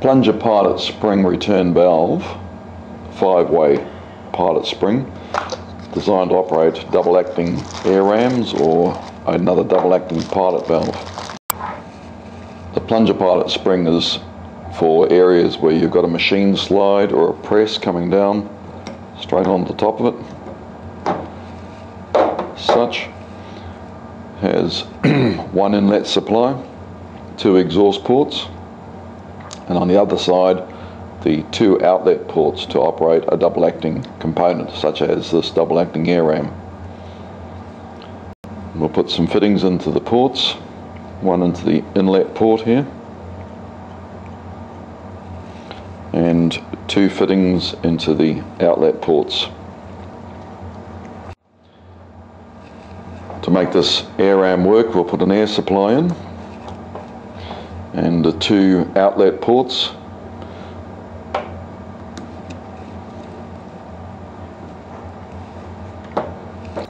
plunger pilot spring return valve, five-way pilot spring, designed to operate double-acting air rams or another double-acting pilot valve. The plunger pilot spring is for areas where you've got a machine slide or a press coming down straight on the top of it. Such has one inlet supply, two exhaust ports, and on the other side the two outlet ports to operate a double acting component such as this double acting air ram. We'll put some fittings into the ports, one into the inlet port here and two fittings into the outlet ports. To make this air ram work we'll put an air supply in and the two outlet ports.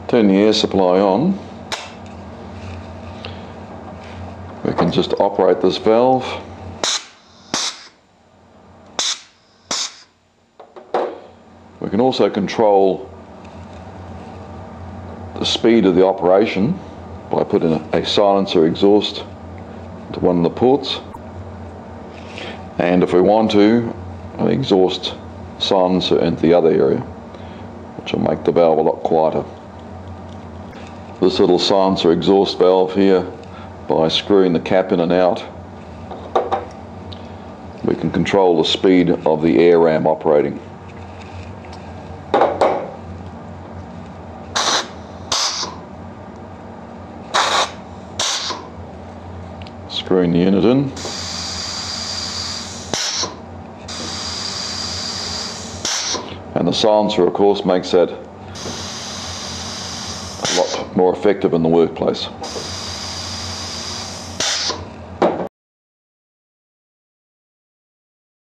Turn the air supply on. We can just operate this valve. We can also control the speed of the operation by putting a, silencer exhaust to one of the ports and if we want to an exhaust silencer into the other area which will make the valve a lot quieter. This little silencer exhaust valve here by screwing the cap in and out we can control the speed of the air ram operating. Screwing the unit in. And the silencer of course makes that a lot more effective in the workplace.